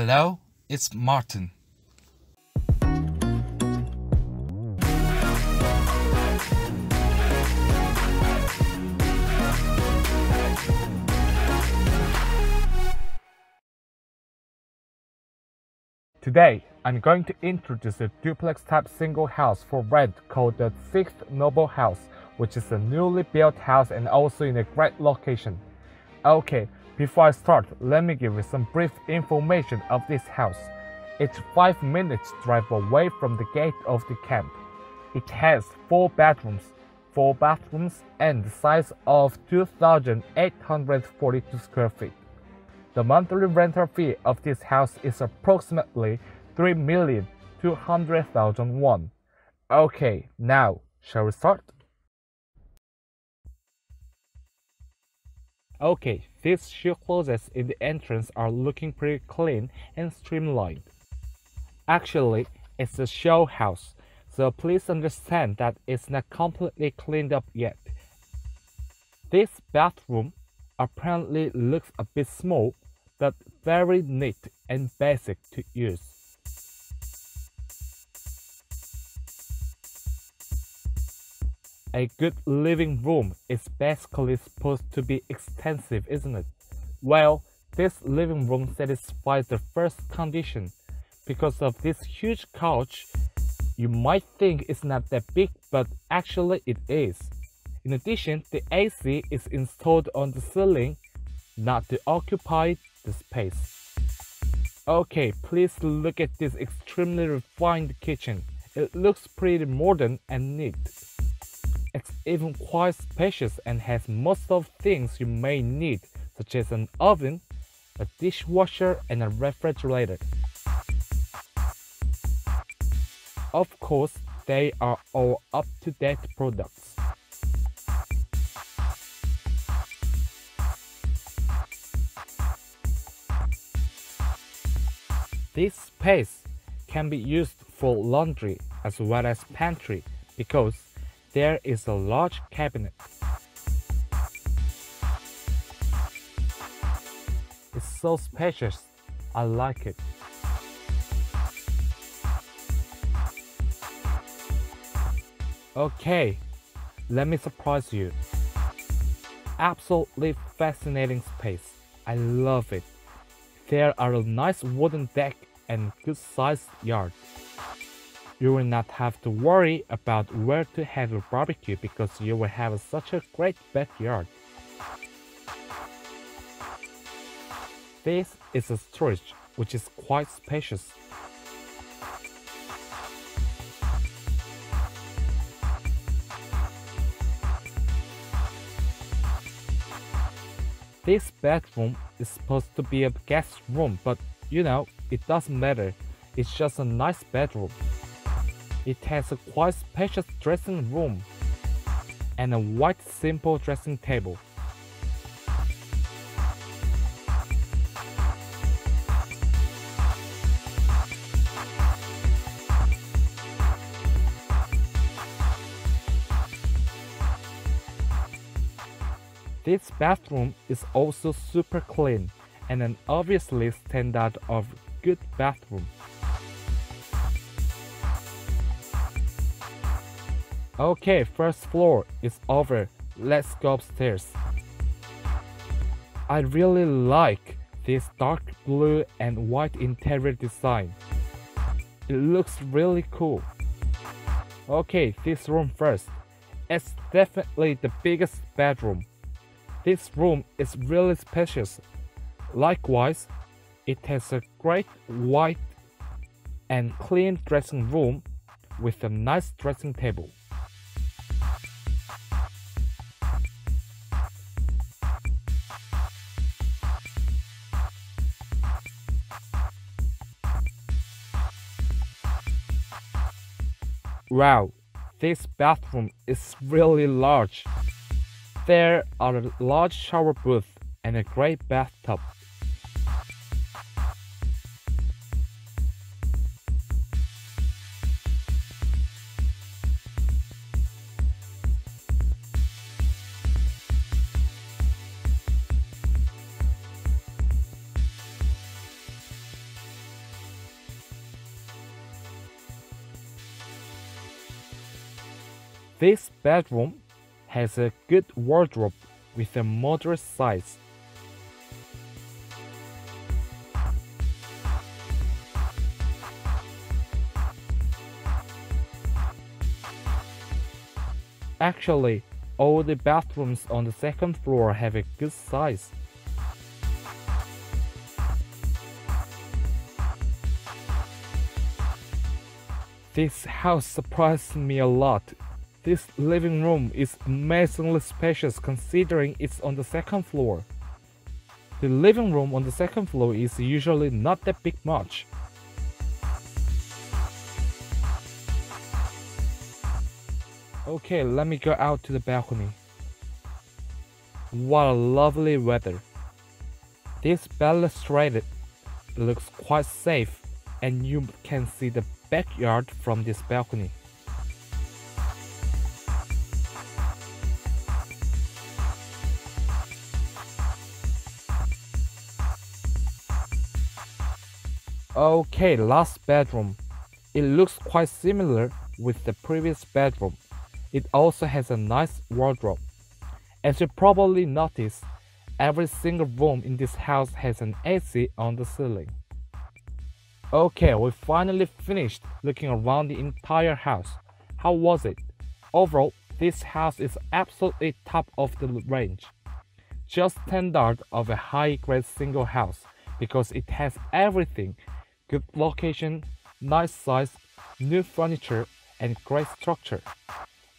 Hello, it's Martin. Today, I'm going to introduce a duplex type single house for rent called the 6th Noble House, which is a newly built house and also in a great location. Okay, before I start, let me give you some brief information of this house. It's 5 minutes drive away from the gate of the camp. It has 4 bedrooms, 4 bathrooms and the size of 2,842 square feet. The monthly rental fee of this house is approximately 3,200,000 won. Okay, now, shall we start? Okay, these shoe closets in the entrance are looking pretty clean and streamlined. Actually, it's a show house, so please understand that it's not completely cleaned up yet. This bathroom apparently looks a bit small but very neat and basic to use. A good living room is basically supposed to be extensive, isn't it? Well, this living room satisfies the first condition. Because of this huge couch, you might think it's not that big, but actually it is. In addition, the AC is installed on the ceiling, not to occupy the space. Okay, please look at this extremely refined kitchen. It looks pretty modern and neat. It's even quite spacious and has most of things you may need, such as an oven, a dishwasher, and a refrigerator. Of course, they are all up-to-date products. This space can be used for laundry as well as pantry because there is a large cabinet. It's so spacious, I like it. Okay, let me surprise you. Absolutely fascinating space. I love it. There are a nice wooden deck and good sized yard. You will not have to worry about where to have your barbecue because you will have such a great backyard. This is a storage which is quite spacious. This bedroom is supposed to be a guest room, but you know, it doesn't matter. It's just a nice bedroom. It has a quite spacious dressing room and a white simple dressing table. This bathroom is also super clean and an obviously standard of good bathroom. Okay, first floor is over. Let's go upstairs. I really like this dark blue and white interior design. It looks really cool. Okay, this room first. It's definitely the biggest bedroom. This room is really spacious Likewise, it has a great white and clean dressing room with a nice dressing table. Wow, this bathroom is really large. There are a large shower booth and a great bathtub. This bedroom has a good wardrobe with a moderate size. Actually, all the bathrooms on the second floor have a good size. This house surprised me a lot. This living room is amazingly spacious considering it's on the second floor. The living room on the second floor is usually not that big much. Okay, let me go out to the balcony. What a lovely weather. This balustrade looks quite safe and you can see the backyard from this balcony. Okay, last bedroom. It looks quite similar with the previous bedroom. It also has a nice wardrobe. As you probably noticed, every single room in this house has an AC on the ceiling. Okay, we finally finished looking around the entire house. How was it? Overall, this house is absolutely top of the range. Just standard of a high-grade single house because it has everything. Good location, nice size, new furniture, and great structure.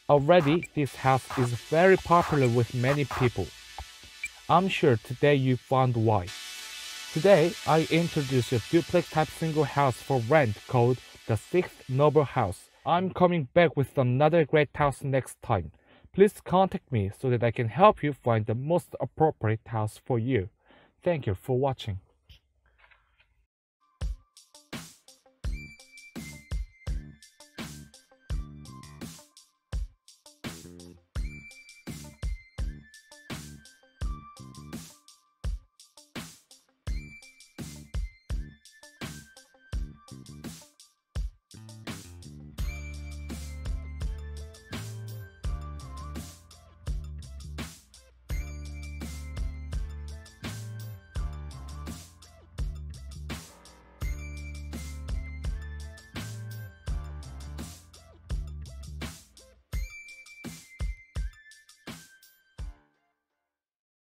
Already, this house is very popular with many people. I'm sure today you found why. Today, I introduce a duplex type single house for rent called the Sixth Noble House. I'm coming back with another great house next time. Please contact me so that I can help you find the most appropriate house for you. Thank you for watching.